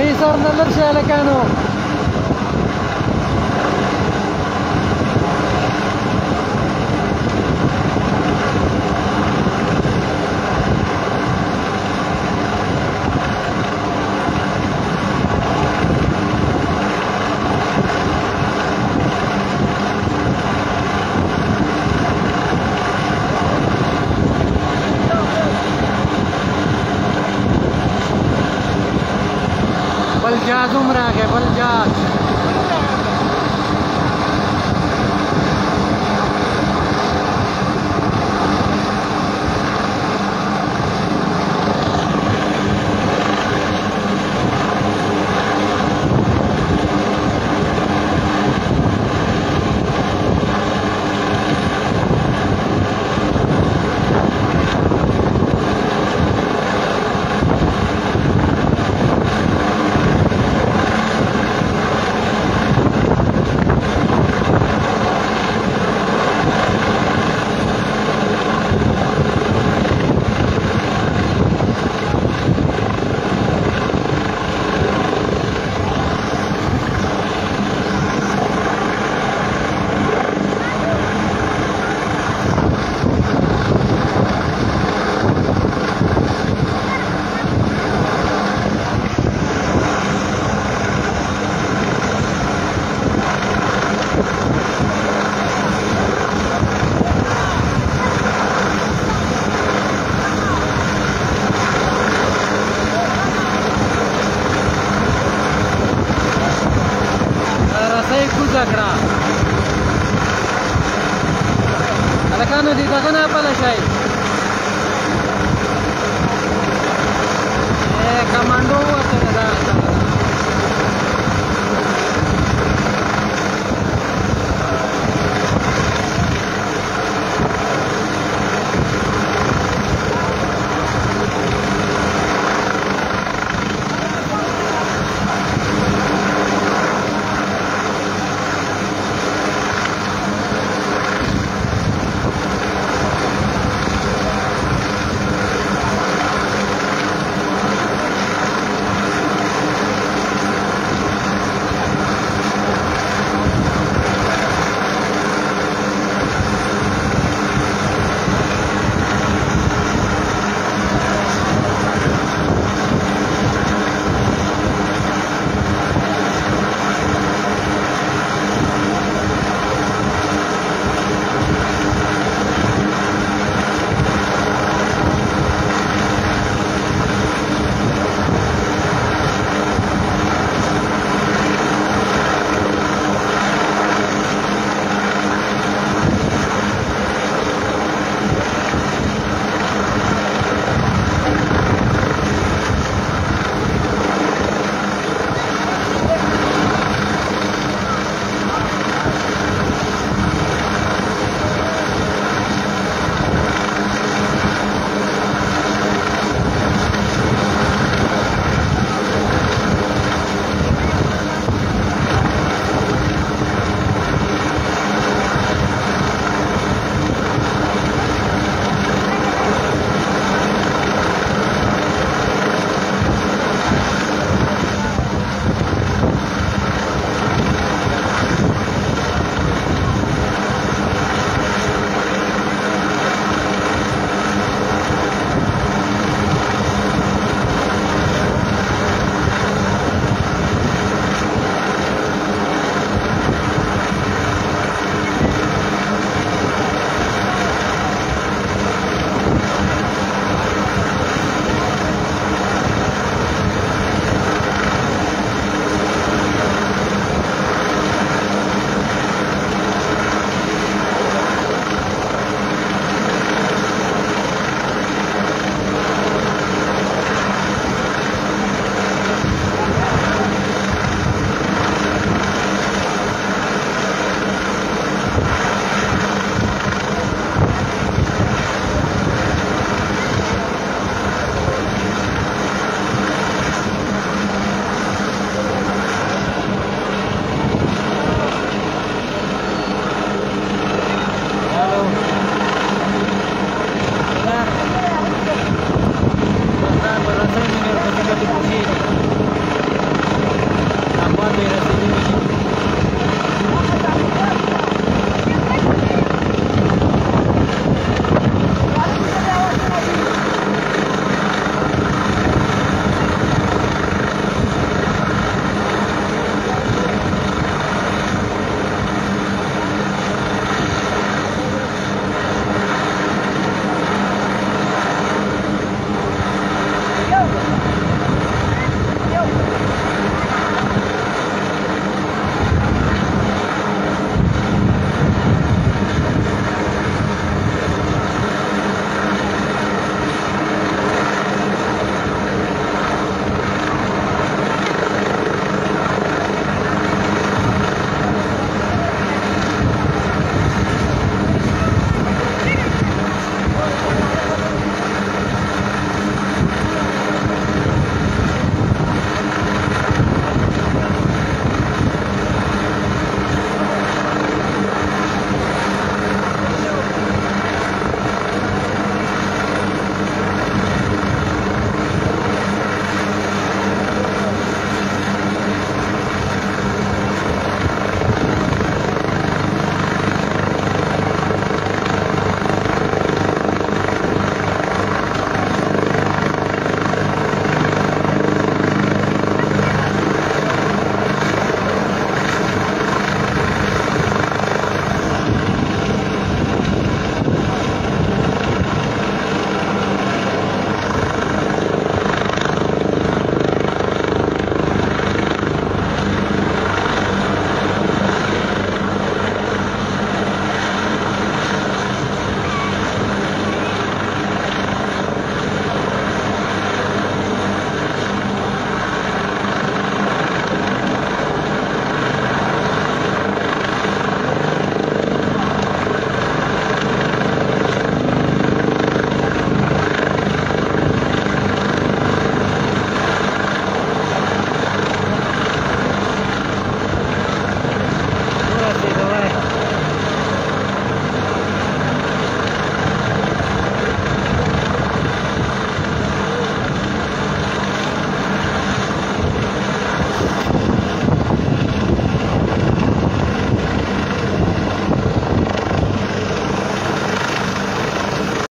അടീ സാർ നല്ലൊരു ശേലക്കാനോ बलजाज उम्र आ गया बलजाज। هلکانو دې دغه نه پله شئ کمانډو وته ده